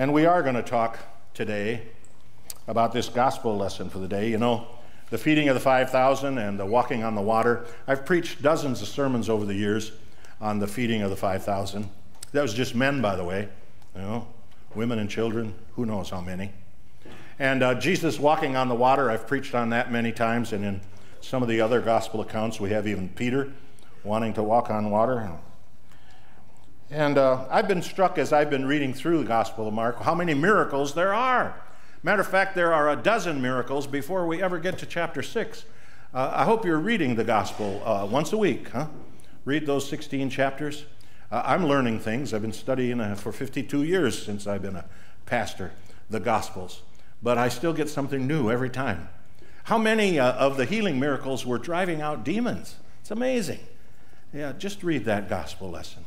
And we are going to talk today about this gospel lesson for the day. You know, the feeding of the 5,000 and the walking on the water. I've preached dozens of sermons over the years on the feeding of the 5,000. That was just men, by the way. You know, women and children, who knows how many. And uh, Jesus walking on the water, I've preached on that many times, and in some of the other gospel accounts, we have even Peter wanting to walk on water. And uh, I've been struck as I've been reading through the Gospel of Mark how many miracles there are. Matter of fact, there are a dozen miracles before we ever get to chapter 6. Uh, I hope you're reading the Gospel uh, once a week, huh? Read those 16 chapters. Uh, I'm learning things. I've been studying uh, for 52 years since I've been a pastor, the Gospels. But I still get something new every time. How many uh, of the healing miracles were driving out demons? It's amazing. Yeah, just read that gospel lesson.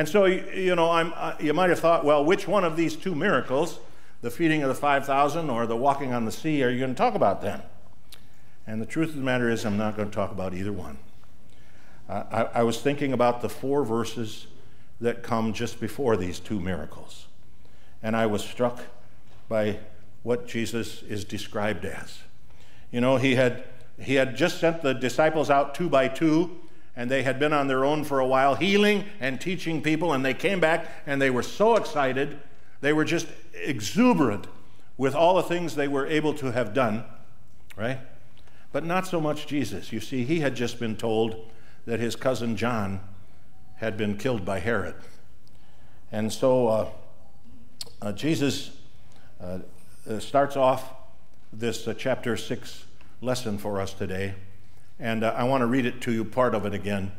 And so, you know, uh, you might have thought, well, which one of these two miracles, the feeding of the 5,000 or the walking on the sea, are you going to talk about then? And the truth of the matter is, I'm not going to talk about either one. Uh, I, I was thinking about the four verses that come just before these two miracles. And I was struck by what Jesus is described as. You know, he had, he had just sent the disciples out two by two, and they had been on their own for a while, healing and teaching people, and they came back and they were so excited. They were just exuberant with all the things they were able to have done, right? But not so much Jesus. You see, he had just been told that his cousin John had been killed by Herod. And so uh, uh, Jesus uh, uh starts off this uh, chapter 6 lesson for us today. And uh, I want to read it to you, part of it again,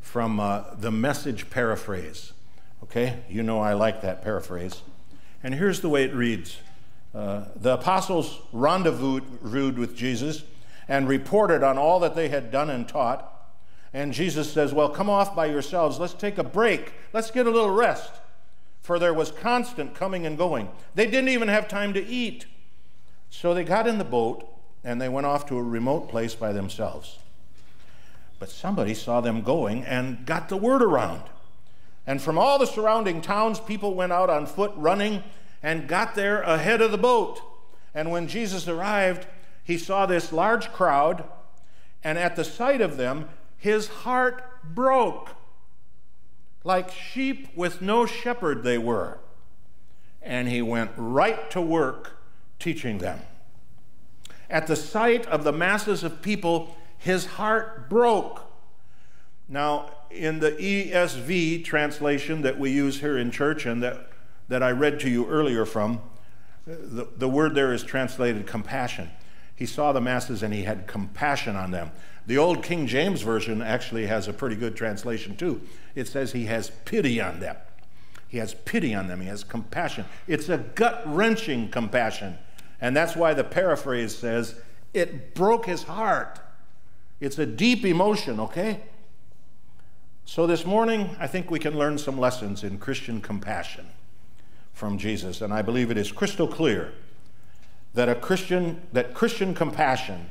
from the message paraphrase. Okay? You know I like that paraphrase. And here's the way it reads The apostles rendezvoused with Jesus and reported on all that they had done and taught. And Jesus says, Well, come off by yourselves. Let's take a break. Let's get a little rest. For there was constant coming and going. They didn't even have time to eat. So they got in the boat and they went off to a remote place by themselves. But somebody saw them going and got the word around. And from all the surrounding towns, people went out on foot running and got there ahead of the boat. And when Jesus arrived, he saw this large crowd, and at the sight of them, his heart broke. Like sheep with no shepherd, they were. And he went right to work teaching them. At the sight of the masses of people, his heart broke. Now, in the ESV translation that we use here in church and that, that I read to you earlier from, the, the word there is translated compassion. He saw the masses and he had compassion on them. The old King James Version actually has a pretty good translation too. It says he has pity on them. He has pity on them. He has compassion. It's a gut wrenching compassion. And that's why the paraphrase says, it broke his heart. It's a deep emotion, okay? So this morning, I think we can learn some lessons in Christian compassion from Jesus. And I believe it is crystal clear that a Christian, that Christian compassion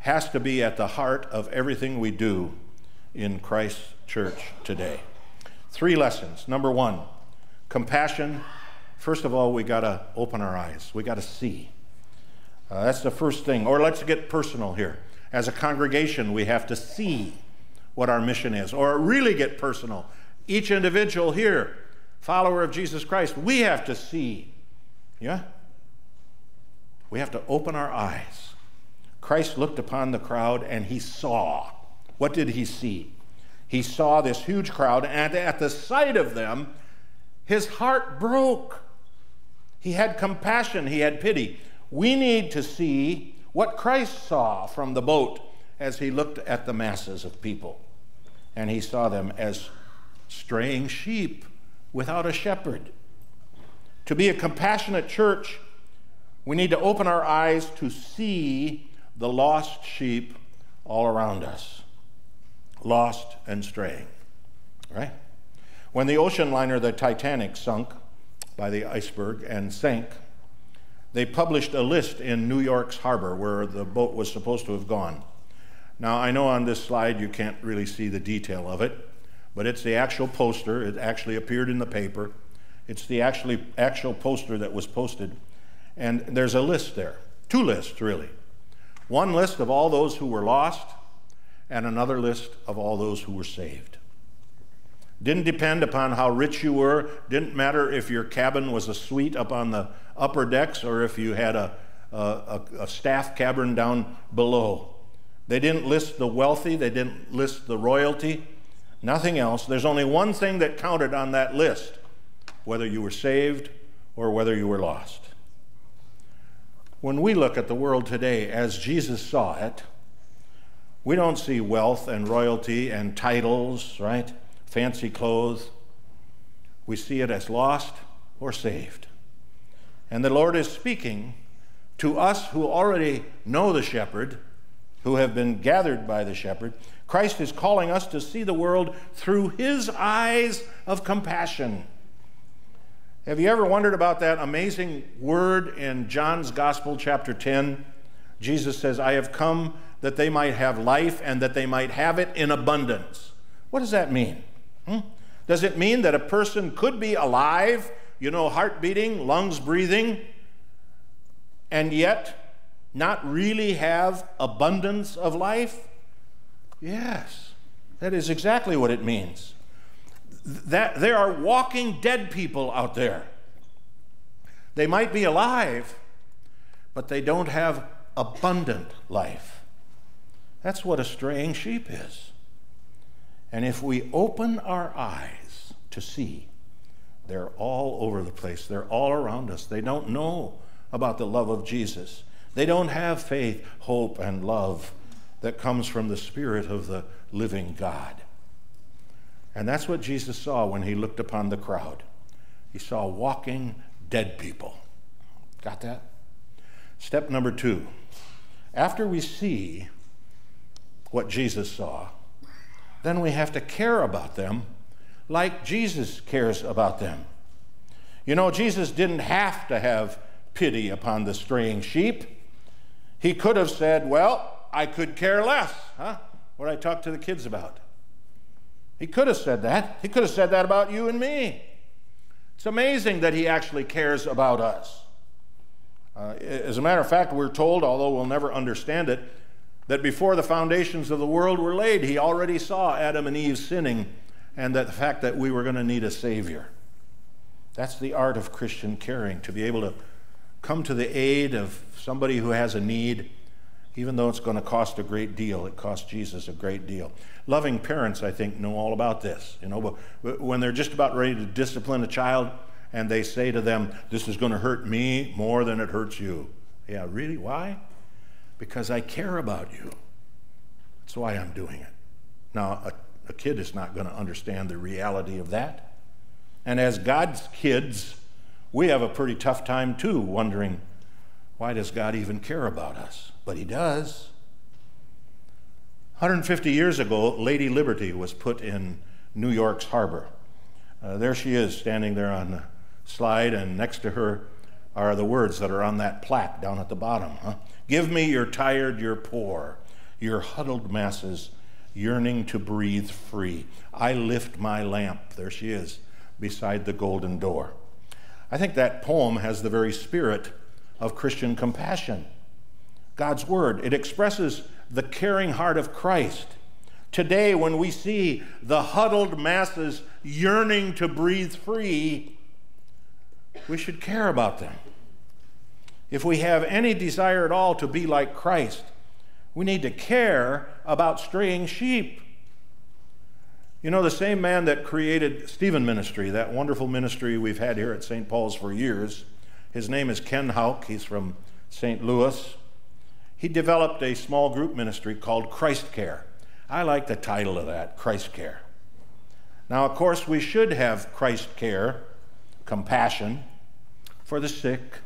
has to be at the heart of everything we do in Christ's church today. Three lessons. Number one, compassion. First of all, we got to open our eyes. We got to see. Uh, that's the first thing. Or let's get personal here. As a congregation, we have to see what our mission is. Or really get personal. Each individual here, follower of Jesus Christ, we have to see. Yeah? We have to open our eyes. Christ looked upon the crowd and he saw. What did he see? He saw this huge crowd, and at the sight of them, his heart broke. He had compassion, he had pity. We need to see what Christ saw from the boat as he looked at the masses of people. And he saw them as straying sheep without a shepherd. To be a compassionate church, we need to open our eyes to see the lost sheep all around us, lost and straying, right? When the ocean liner, the Titanic, sunk by the iceberg and sank, they published a list in New York's harbor where the boat was supposed to have gone. Now, I know on this slide you can't really see the detail of it, but it's the actual poster. It actually appeared in the paper. It's the actually actual poster that was posted. And there's a list there. Two lists, really. One list of all those who were lost, and another list of all those who were saved. Didn't depend upon how rich you were, didn't matter if your cabin was a suite up on the upper decks or if you had a, a, a staff cabin down below. They didn't list the wealthy, they didn't list the royalty, nothing else. There's only one thing that counted on that list whether you were saved or whether you were lost. When we look at the world today as Jesus saw it, we don't see wealth and royalty and titles, right? Fancy clothes. We see it as lost or saved. And the Lord is speaking to us who already know the shepherd, who have been gathered by the shepherd. Christ is calling us to see the world through his eyes of compassion. Have you ever wondered about that amazing word in John's Gospel, chapter 10? Jesus says, I have come that they might have life and that they might have it in abundance. What does that mean? Hmm? Does it mean that a person could be alive, you know, heart beating, lungs breathing, and yet not really have abundance of life? Yes, that is exactly what it means that there are walking dead people out there. They might be alive, but they don't have abundant life. That's what a straying sheep is. And if we open our eyes to see, they're all over the place. They're all around us. They don't know about the love of Jesus. They don't have faith, hope, and love that comes from the Spirit of the living God. And that's what Jesus saw when he looked upon the crowd. He saw walking dead people. Got that? Step number two. After we see what Jesus saw, then we have to care about them like Jesus cares about them. You know, Jesus didn't have to have pity upon the straying sheep. He could have said, Well, I could care less, huh? What I talk to the kids about. He could have said that. He could have said that about you and me. It's amazing that he actually cares about us. Uh, as a matter of fact, we're told, although we'll never understand it, that before the foundations of the world were laid, he already saw Adam and Eve sinning and that the fact that we were going to need a Savior. That's the art of Christian caring, to be able to come to the aid of somebody who has a need even though it's going to cost a great deal. It cost Jesus a great deal. Loving parents, I think, know all about this. You know, when they're just about ready to discipline a child and they say to them, This is going to hurt me more than it hurts you. Yeah, really? Why? Because I care about you. That's why I'm doing it. Now, a, a kid is not going to understand the reality of that. And as God's kids, we have a pretty tough time too, wondering why does God even care about us? But He does. 150 years ago, Lady Liberty was put in New York's harbor. Uh, there she is, standing there on the slide, and next to her are the words that are on that plaque down at the bottom. Huh? Give me your tired, your poor, your huddled masses yearning to breathe free. I lift my lamp. There she is, beside the golden door. I think that poem has the very spirit of Christian compassion. God's Word, it expresses the caring heart of Christ. Today, when we see the huddled masses yearning to breathe free, we should care about them. If we have any desire at all to be like Christ, we need to care about straying sheep. You know, the same man that created Stephen Ministry, that wonderful ministry we've had here at St. Paul's for years, his name is Ken Haugk. He's from St. Louis. He developed a small group ministry called Christ Care. I like the title of that, Christ Care. Now, of course, we should have Christ Care, compassion for the sick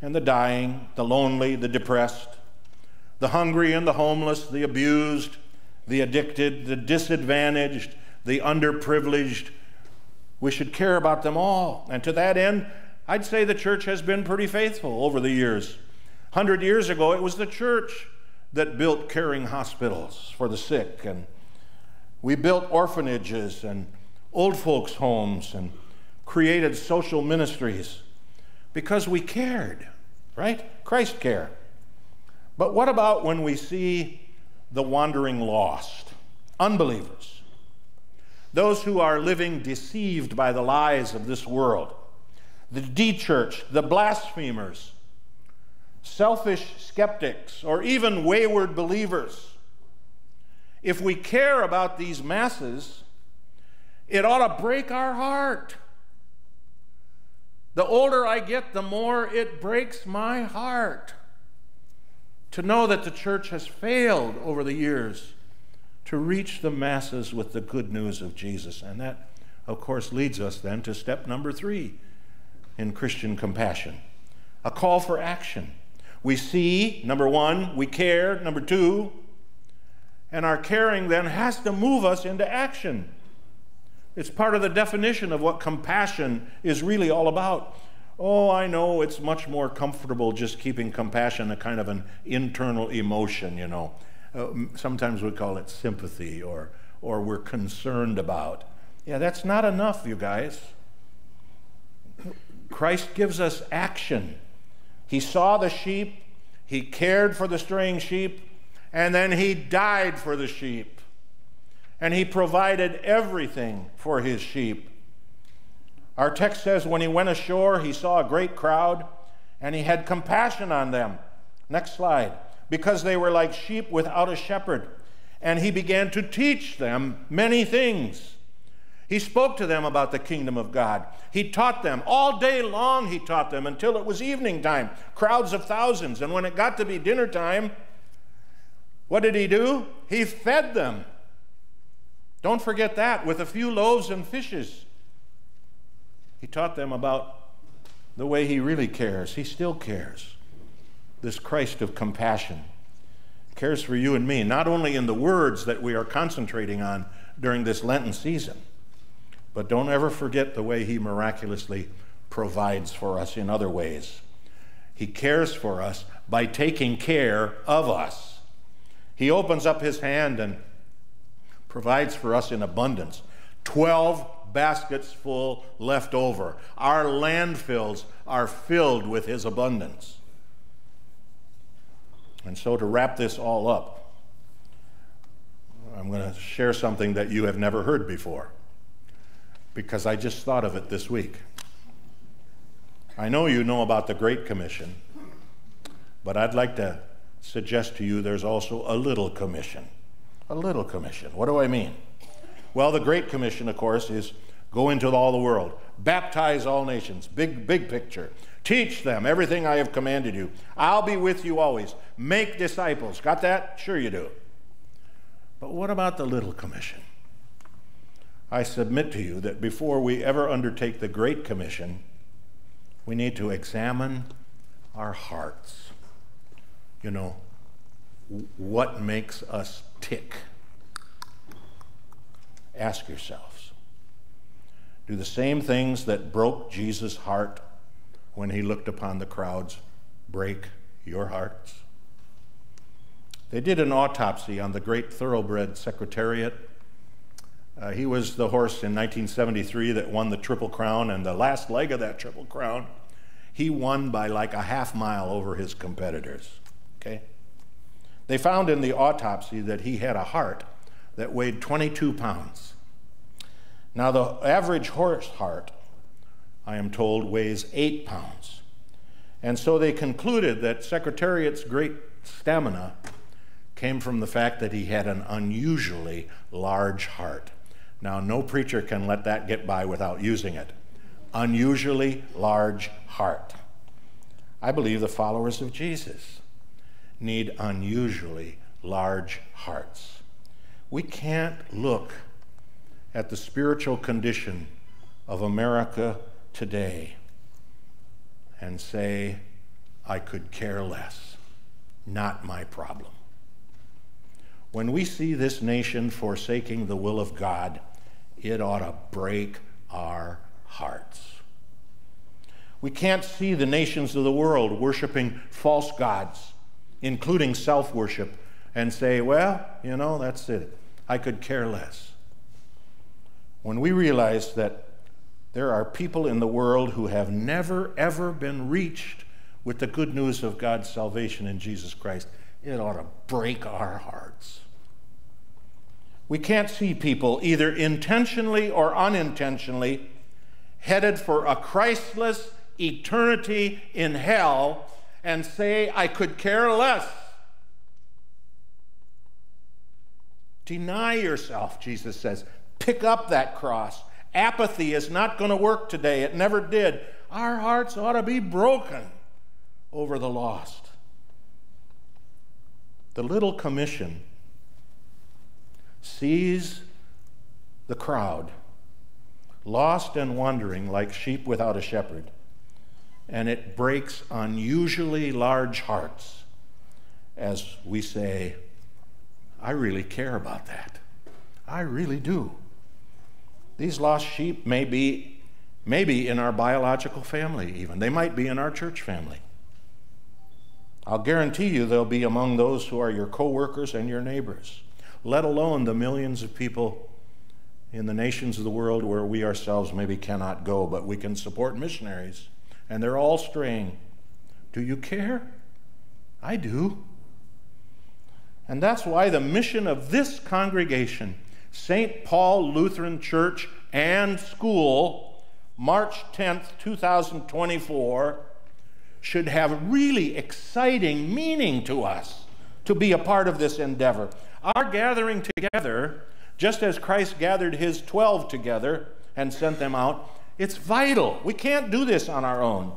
and the dying, the lonely, the depressed, the hungry and the homeless, the abused, the addicted, the disadvantaged, the underprivileged. We should care about them all. And to that end, I'd say the church has been pretty faithful over the years. Hundred years ago, it was the church that built caring hospitals for the sick, and we built orphanages and old folks' homes and created social ministries because we cared, right? Christ cared. But what about when we see the wandering lost, unbelievers, those who are living deceived by the lies of this world, the de church, the blasphemers, selfish skeptics, or even wayward believers? If we care about these masses, it ought to break our heart. The older I get, the more it breaks my heart to know that the church has failed over the years to reach the masses with the good news of Jesus. And that, of course, leads us then to step number three in Christian compassion a call for action. We see, number one, we care, number two, and our caring then has to move us into action. It's part of the definition of what compassion is really all about. Oh, I know it's much more comfortable just keeping compassion a kind of an internal emotion, you know. Uh, sometimes we call it sympathy or, or we're concerned about. Yeah, that's not enough, you guys. Christ gives us action. He saw the sheep, he cared for the straying sheep, and then he died for the sheep. And he provided everything for his sheep. Our text says when he went ashore, he saw a great crowd and he had compassion on them. Next slide. Because they were like sheep without a shepherd. And he began to teach them many things. He spoke to them about the kingdom of God. He taught them. All day long, he taught them until it was evening time, crowds of thousands. And when it got to be dinner time, what did he do? He fed them. Don't forget that, with a few loaves and fishes. He taught them about the way he really cares. He still cares. This Christ of compassion cares for you and me, not only in the words that we are concentrating on during this Lenten season, but don't ever forget the way he miraculously provides for us in other ways. He cares for us by taking care of us. He opens up his hand and provides for us in abundance. Twelve baskets full left over. Our landfills are filled with His abundance. And so, to wrap this all up, I'm going to share something that you have never heard before because I just thought of it this week. I know you know about the Great Commission, but I'd like to suggest to you there's also a little commission. A little commission. What do I mean? Well, the Great Commission, of course, is go into all the world, baptize all nations, big, big picture. Teach them everything I have commanded you. I'll be with you always. Make disciples. Got that? Sure you do. But what about the Little Commission? I submit to you that before we ever undertake the Great Commission, we need to examine our hearts. You know, what makes us tick? Ask yourselves. Do the same things that broke Jesus' heart when he looked upon the crowds break your hearts? They did an autopsy on the great thoroughbred Secretariat. Uh, he was the horse in 1973 that won the Triple Crown, and the last leg of that Triple Crown, he won by like a half mile over his competitors. Okay? They found in the autopsy that he had a heart that weighed 22 pounds. Now, the average horse heart, I am told, weighs 8 pounds. And so they concluded that Secretariat's great stamina came from the fact that he had an unusually large heart. Now, no preacher can let that get by without using it. Unusually large heart. I believe the followers of Jesus need unusually large hearts. We can't look at the spiritual condition of America today and say, I could care less. Not my problem. When we see this nation forsaking the will of God, it ought to break our hearts. We can't see the nations of the world worshiping false gods, including self worship, and say, well, you know, that's it. I could care less. When we realize that There are people in the world who have never, ever been reached with the good news of God's salvation in Jesus Christ. It ought to break our hearts. We can't see people, either intentionally or unintentionally, headed for a Christless eternity in hell and say, I could care less. Deny yourself, Jesus says. Pick up that cross. Apathy is not going to work today. It never did. Our hearts ought to be broken over the lost. The little commission sees the crowd lost and wandering like sheep without a shepherd, and it breaks unusually large hearts as we say, I really care about that. I really do. These lost sheep may be, maybe in our biological family, even. They might be in our church family. I'll guarantee you they'll be among those who are your coworkers and your neighbors, let alone the millions of people in the nations of the world where we ourselves maybe cannot go, but we can support missionaries. And they're all straying. Do you care? I do. And that's why the mission of this congregation St. Paul Lutheran Church and School, March 10th, 2024, should have really exciting meaning to us to be a part of this endeavor. Our gathering together, just as Christ gathered his 12 together and sent them out, it's vital. We can't do this on our own.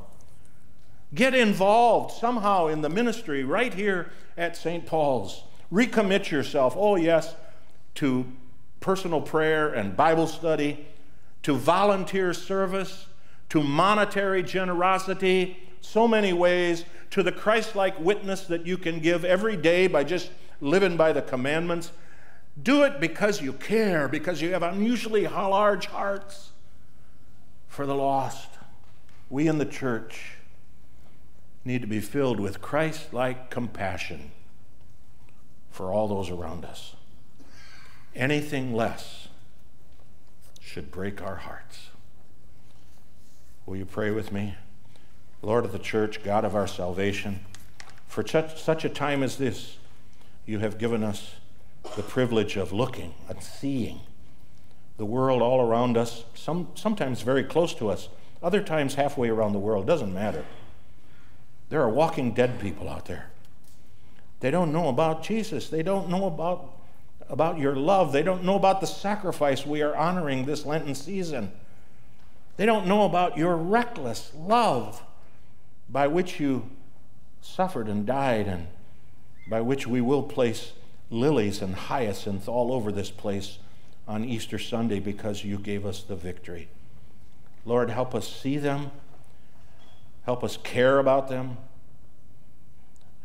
Get involved somehow in the ministry right here at St. Paul's. Recommit yourself, oh, yes, to personal prayer and Bible study, to volunteer service, to monetary generosity, so many ways, to the Christ like witness that you can give every day by just living by the commandments. Do it because you care, because you have unusually large hearts for the lost. We in the church need to be filled with Christ like compassion for all those around us. Anything less should break our hearts. Will you pray with me? Lord of the church, God of our salvation, for such, such a time as this, you have given us the privilege of looking and seeing the world all around us, some, sometimes very close to us, other times halfway around the world. Doesn't matter. There are walking dead people out there. They don't know about Jesus. They don't know about about your love. They don't know about the sacrifice we are honoring this Lenten season. They don't know about your reckless love by which you suffered and died, and by which we will place lilies and hyacinths all over this place on Easter Sunday because you gave us the victory. Lord, help us see them, help us care about them,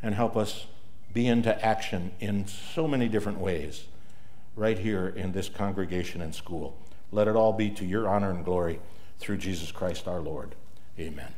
and help us be into action in so many different ways right here in this congregation and school. Let it all be to your honor and glory through Jesus Christ our Lord. Amen.